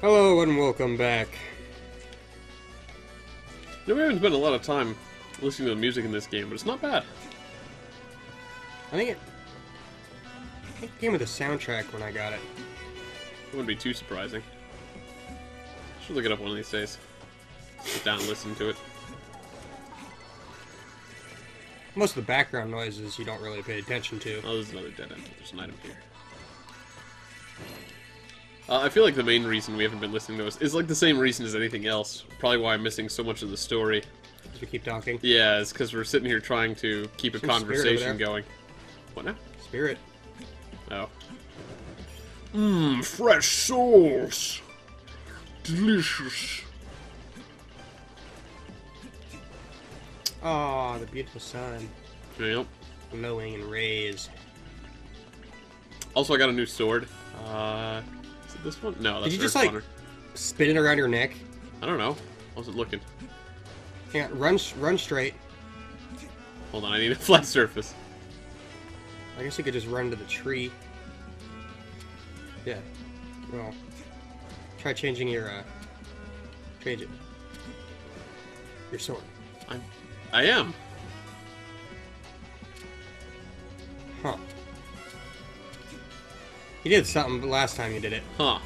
Hello and welcome back. No, we haven't spent a lot of time listening to the music in this game, but it's not bad. I think it. I think it came with a soundtrack when I got it. It wouldn't be too surprising. Should look it up one of these days. Sit down and listen to it. Most of the background noises you don't really pay attention to. Oh, there's another dead end. There's an item here. Uh, I feel like the main reason we haven't been listening to this is like the same reason as anything else. Probably why I'm missing so much of the story. As we keep talking. Yeah, it's because we're sitting here trying to keep a spirit over conversation going. What now? Spirit. Oh. Mmm, fresh souls. Delicious. Oh, the beautiful sun. Yep. Glowing in rays. Also, I got a new sword. Uh, this one? No. Did you just, like- Spin it around your neck. I don't know. I wasn't looking. Yeah, run, run straight. Hold on, I need a flat surface. I guess you could just run to the tree. Yeah. Well, try changing your, uh, change it. Your sword. I'm, I am. You did something last time you did it. Huh.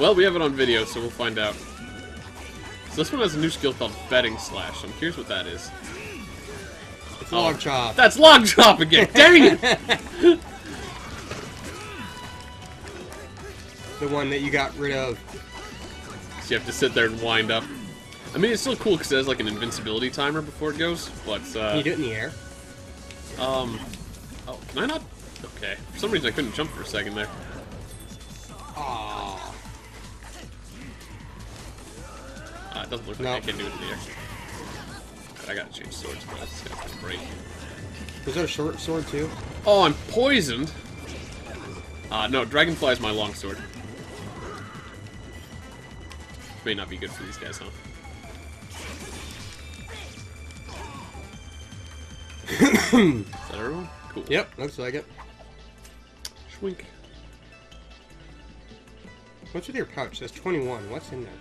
Well, we have it on video, so we'll find out. So this one has a new skill called Betting Slash. I'm curious what that is. It's Oh. log chop. That's Log Chop again! Dang it! The one that you got rid of. So you have to sit there and wind up. I mean, it's still cool because it has like an invincibility timer before it goes, but, Can uh, you do it in the air? um, oh, can I not? Okay. For some reason I couldn't jump for a second there. Aww. Uh, it doesn't look like No. I can do it in the air. God, I gotta change swords, but that's gonna break. Was that a short sword too? Oh, I'm poisoned! Uh, no, Dragonfly is my long sword. May not be good for these guys, huh? is that everyone? Cool. Yep, looks like it. Schwink. What's with your pouch? It says 21. What's in there?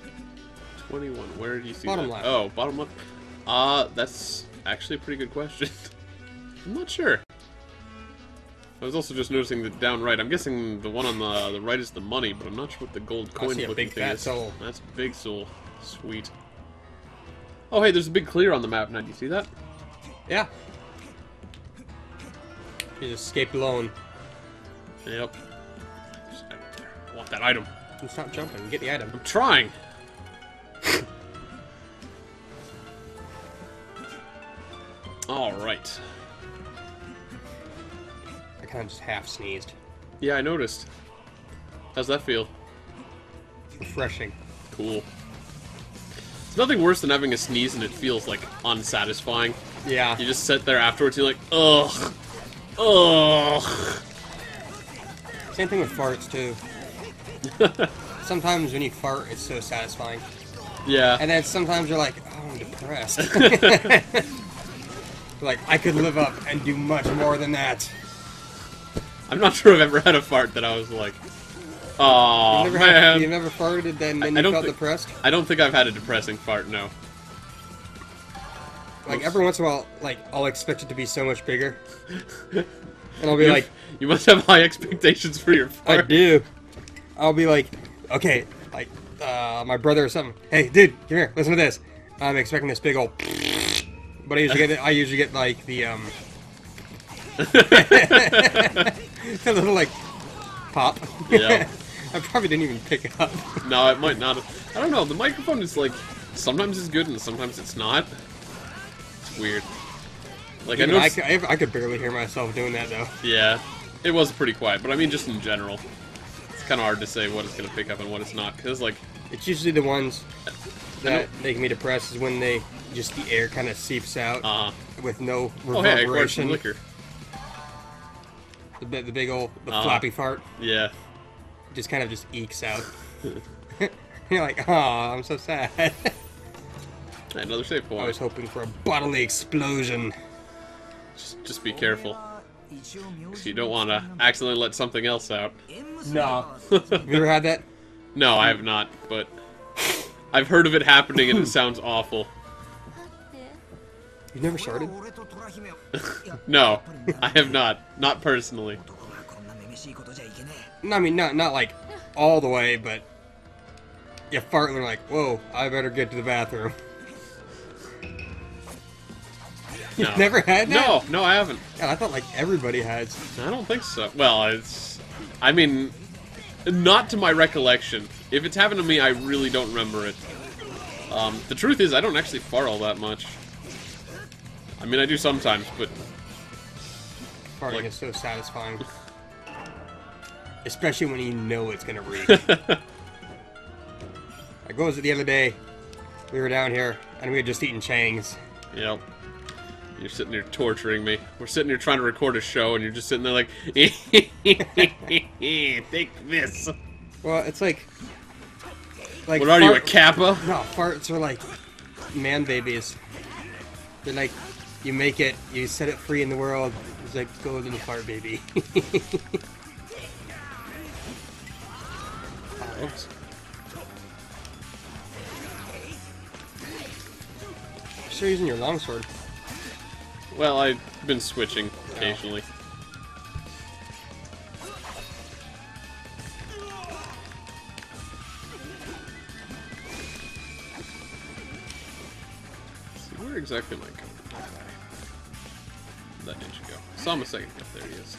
21. Where do you see Bottom that? left. Oh, bottom left. Uh, that's actually a pretty good question. I'm not sure. I was also just noticing that down right. I'm guessing the one on the the right is the money, but I'm not sure what the gold coin looking big thing fat is. soul. That's a big soul. Sweet. Oh, hey, there's a big clear on the map now. Do you see that? Yeah. You just escaped alone. Yep. There's an item there. I want that item. And stop jumping. Get the item. I'm trying. All right. I kind of just half sneezed. Yeah, I noticed. How's that feel? Refreshing. Cool. It's nothing worse than having a sneeze and it feels like unsatisfying. Yeah. You just sit there afterwards, you're like, ugh, ugh. Same thing with farts too. Sometimes when you fart, it's so satisfying, Yeah. and then sometimes you're like, "Oh, I'm depressed." like I could live up and do much more than that. I'm not sure I've ever had a fart that I was like, oh you never man. Had, you never farted and then, then I you felt depressed. I don't think I've had a depressing fart. No. Like every once in a while, like I'll expect it to be so much bigger, and I'll be You- like, you must have high expectations for your I do. I'll be like, okay, like uh, my brother or something. Hey, dude, come here. Listen to this. I'm expecting this big old. But I usually get I usually get like the um. a little like pop. Yeah. I probably didn't even pick it up. No, it might not. Have. I don't know. The microphone is like sometimes it's good and sometimes it's not. Weird. Like Even I I, know. I, I could barely hear myself doing that though. Yeah, it was pretty quiet, but I mean, just in general, it's kind of hard to say what it's gonna pick up and what it's not, because like, It's usually the ones that make me depressed is when they just the air kind of seeps out uh, with no oh hey, I some liquor. the, the big old the Uh-huh. floppy fart Yeah, just kind of just ekes out. You're like, oh, I'm so sad. Another save I was hoping for a bodily explosion. Just, just be careful. you don't want to accidentally let something else out. No. You ever had that? No, I have not, but I've heard of it happening and it sounds awful. You've never started? No, I have not. Not personally. No, I mean, not not like all the way, but you fart and you're like, whoa, I better get to the bathroom. You've never had that? No, no, I haven't. God, I thought like everybody has. I don't think so. Well, it's. I mean, not to my recollection. If it's happened to me, I really don't remember it. Um, the truth is, I don't actually fart all that much. I mean, I do sometimes, but Farting Like- is so satisfying. Especially when you know it's gonna reek. like what was it the other day? We were down here and we had just eaten Chang's. Yep. You're sitting there torturing me. We're sitting here trying to record a show, and you're just sitting there like, take this. Well, it's like like What are you, a kappa? No, farts are like man babies. They're like you make it, you set it free in the world. It's like golden fart baby. Oh, oops. Still using your longsword. Well, I've been switching occasionally. So where exactly am I going? That ninja go. Saw him a second ago. There he is.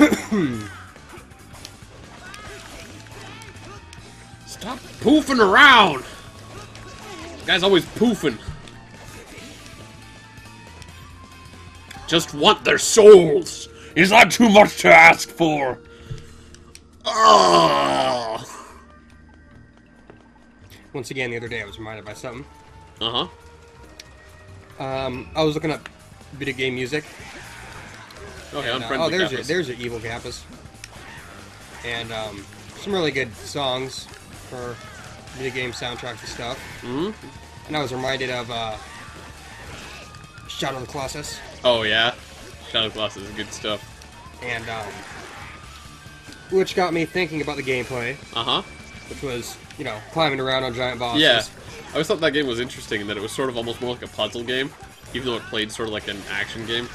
Stop poofing around! Guy's always poofing. Just want their souls. Is that too much to ask for? Ugh. Once again, the other day I was reminded by something. Uh huh. Um, I was looking up video game music. Okay, and, uh, oh, there's Kappas. there's your evil Kappas. And um, some really good songs for video game soundtracks and stuff. Mhm. And I was reminded of uh, Shadow of the Colossus. Oh yeah, Shadow Glass is good stuff. And um, which got me thinking about the gameplay, Uh huh. which was, you know, climbing around on giant bosses. Yeah, I always thought that game was interesting in that it was sort of almost more like a puzzle game, even though it played sort of like an action game.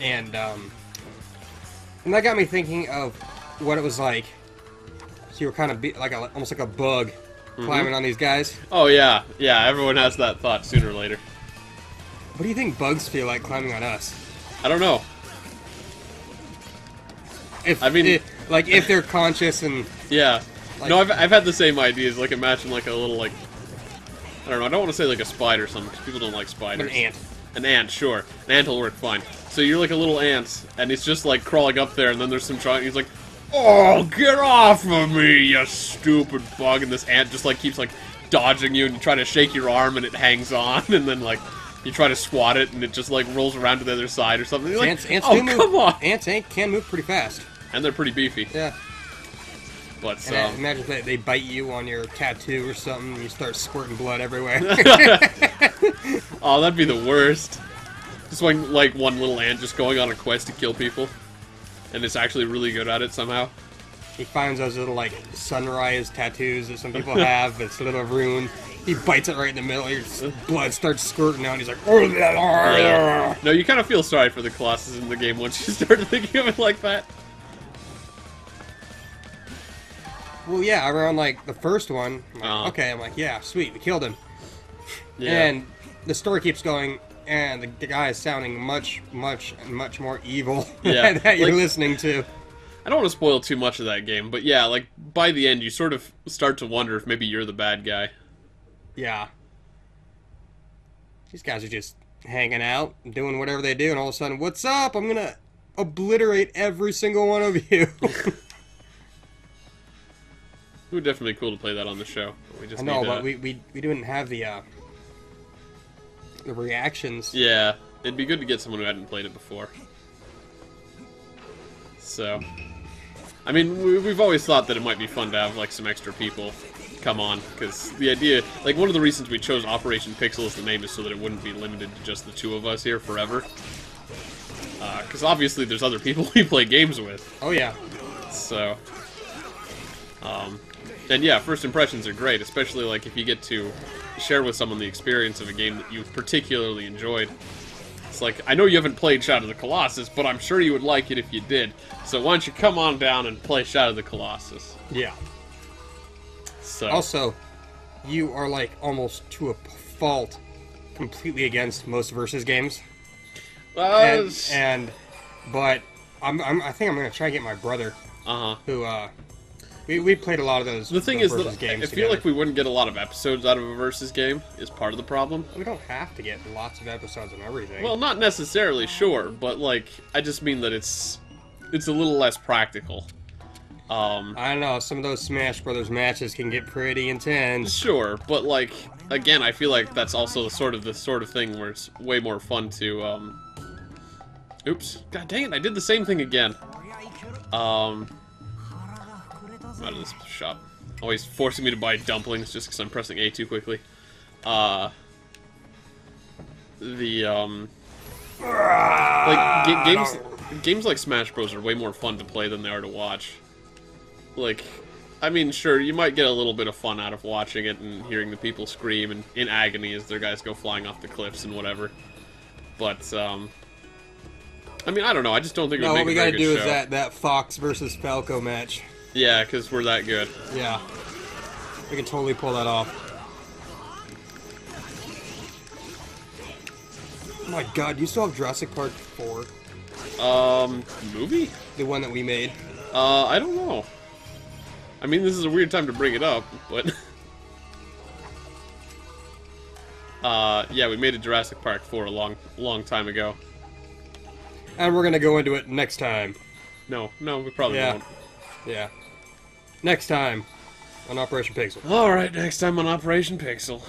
And um, and that got me thinking of what it was like. So you were kind of be, like a, almost like a bug Mm-hmm. climbing on these guys. Oh yeah, yeah. Everyone has that thought sooner or later. What do you think bugs feel like climbing on us? I don't know. If I mean- if- like if they're conscious and Yeah. Like- no, I've, I've had the same ideas. Like, imagine like a little like I don't know. I don't want to say like a spider or something because people don't like spiders. an ant. An ant, sure. An ant will work fine. So you're like a little ant, and it's just like crawling up there, and then there's some giant. He's like, "Oh, get off of me, you stupid bug!" And this ant just like keeps like dodging you, and you try to shake your arm, and it hangs on, and then like you try to squat it, and it just like rolls around to the other side or something. Like, ants ants "Oh, do move. come on!" Ants ain't, can move pretty fast. And they're pretty beefy, Yeah. but uh, um, imagine if they, they bite you on your tattoo or something, and you start squirting blood everywhere. oh, that'd be the worst. Just like like one little ant just going on a quest to kill people, and it's actually really good at it somehow. he finds those little like sunrise tattoos that some people have. It's a little rune. He bites it right in the middle. Your blood starts squirting out. And he's like, Yeah. No, you kind of feel sorry for the Colossus in the game once you start thinking of it like that. Well, yeah, around like the first one. I'm like, Uh-huh. Okay, I'm like, yeah, sweet, we killed him. Yeah. And the story keeps going, and the, guy is sounding much, much, much more evil Yeah, that you're like- listening to. I don't want to spoil too much of that game, but yeah, like by the end, you sort of start to wonder if maybe you're the bad guy. Yeah. These guys are just hanging out, doing whatever they do, and all of a sudden, what's up? I'm gonna obliterate every single one of you. It would definitely be cool to play that on the show. We just I know, but we, we we didn't have the uh, the reactions. Yeah, it'd be good to get someone who hadn't played it before. So, I mean, we, we've always thought that it might be fun to have like some extra people come on because the idea, like, one of the reasons we chose Operation Pixel as the name is so that it wouldn't be limited to just the two of us here forever. because obviously there's other people we play games with. Oh yeah. So, um, and yeah, first impressions are great, especially like if you get to share with someone the experience of a game that you particularly enjoyed. It's like I know you haven't played Shadow of the Colossus, but I'm sure you would like it if you did. So why don't you come on down and play Shadow of the Colossus? Yeah. So Also, you are like almost to a fault completely against most versus games. uh And, and but I'm, I'm I think I'm gonna try to get my brother huh. who uh we, we played a lot of those. The thing those is that versus I games feel together. like we wouldn't get a lot of episodes out of a versus game. Is part of the problem. we don't have to get lots of episodes and everything. Well, not necessarily, sure, but like I just mean that it's it's a little less practical. Um, I don't know. Some of those Smash Brothers matches can get pretty intense. sure, but like again, I feel like that's also the sort of the sort of thing where it's way more fun to. Um, oops! God dang it! I did the same thing again. Um, I'm out of this shop. Always forcing me to buy dumplings just because I'm pressing A too quickly. Uh, the um, like ga- games games like Smash Bros are way more fun to play than they are to watch. Like, I mean, sure, you might get a little bit of fun out of watching it and hearing the people scream and in agony as their guys go flying off the cliffs and whatever. But um, I mean, I don't know. I just don't think No, what we very gotta do show. is that that Fox versus Falco match. Yeah, because we're that good. Yeah, we can totally pull that off. Oh my God, you still have Jurassic Park four, Um, movie? the one that we made. Uh, I don't know. I mean, this is a weird time to bring it up, but. uh, yeah, we made a Jurassic Park 4 a long, long time ago. And we're gonna go into it next time. No, no, we probably Yeah. won't. Yeah. Next time on Operation Pixel. Alright, next time on Operation Pixel.